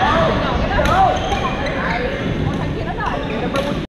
oh no